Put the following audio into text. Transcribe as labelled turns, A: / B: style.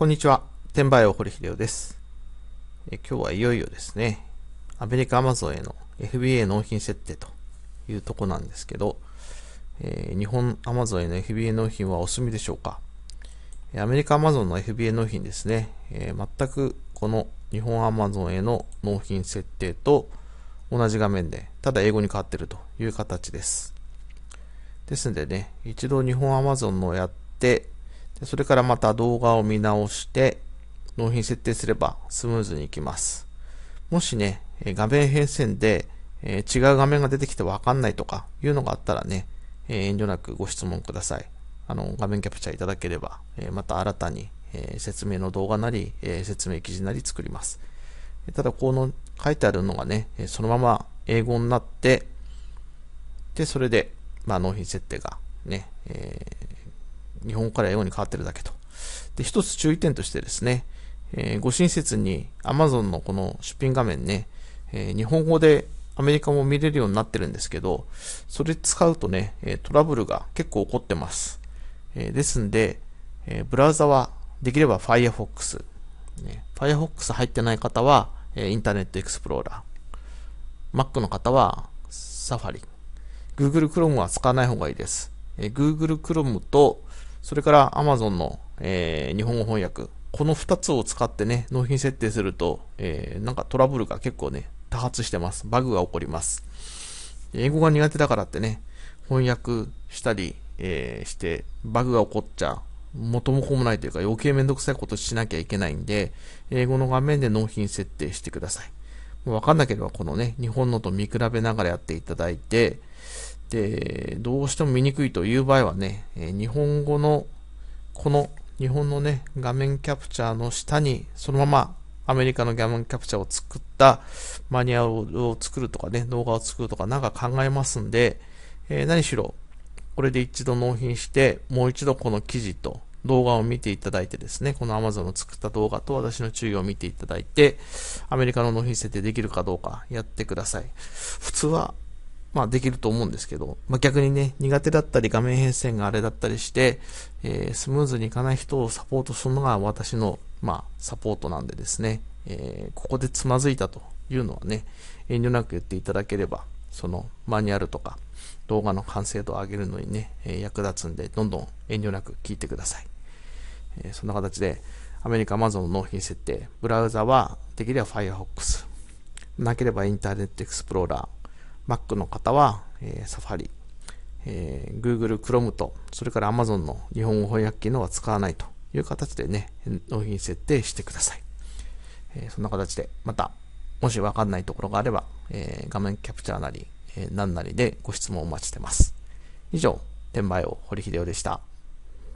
A: こんにちは。転売王堀秀夫ですえ。今日はいよいよですね、アメリカアマゾンへの FBA 納品設定というとこなんですけど、えー、日本アマゾンへの FBA 納品はお済みでしょうかアメリカアマゾンの FBA 納品ですね、えー、全くこの日本アマゾンへの納品設定と同じ画面で、ただ英語に変わってるという形です。ですのでね、一度日本アマゾンのやって、それからまた動画を見直して、納品設定すればスムーズにいきます。もしね、画面変遷で、え違う画面が出てきてわかんないとかいうのがあったらね、え遠慮なくご質問ください。あの、画面キャプチャーいただければ、えまた新たに、え説明の動画なり、え説明記事なり作ります。ただ、この書いてあるのがね、そのまま英語になって、で、それで、まあ、納品設定がね、えー、日本から英語に変わってるだけと。で、一つ注意点としてですね、えー、ご親切に Amazon のこの出品画面ね、えー、日本語でアメリカも見れるようになってるんですけど、それ使うとね、トラブルが結構起こってます。えですんで、えブラウザはできれば Firefox、ね、Firefox 入ってない方は、えインターネットエクスプローラー。Mac の方は Safari。Google Chrome は使わない方がいいです。え Google Chrome と、それから Amazon の、えー、日本語翻訳。この2つを使ってね、納品設定すると、えー、なんかトラブルが結構ね、多発してます。バグが起こります。英語が苦手だからってね、翻訳したり、えー、して、バグが起こっちゃ元も子もないというか余計めんどくさいことしなきゃいけないんで、英語の画面で納品設定してください。わかんなければこのね、日本のと見比べながらやっていただいて、で、どうしても見にくいという場合はね、え日本語の、この日本のね、画面キャプチャーの下に、そのままアメリカの画面キャプチャーを作ったマニュアルを作るとかね、動画を作るとかなんか考えますんで、えー、何しろこれで一度納品して、もう一度この記事と動画を見ていただいてですね、この Amazon の作った動画と私の注意を見ていただいて、アメリカの納品設定できるかどうかやってください。普通は、まあできると思うんですけど、まあ逆にね、苦手だったり画面変遷があれだったりして、えー、スムーズにいかない人をサポートするのが私の、まあサポートなんでですね、えー、ここでつまずいたというのはね、遠慮なく言っていただければ、そのマニュアルとか動画の完成度を上げるのにね、え役立つんで、どんどん遠慮なく聞いてください。えそんな形で、アメリカ Amazon の納品設定、ブラウザはできれば Firefox、なければインターネットエクスプローラー、Mac の方は、え Safari、えー、Google Chrome と、それから Amazon の日本語翻訳機能は使わないという形でね、納品設定してください。えー、そんな形で、また、もしわかんないところがあれば、えー、画面キャプチャーなり、えー、何なりでご質問をお待ちしてます。以上、転売王堀秀夫でした。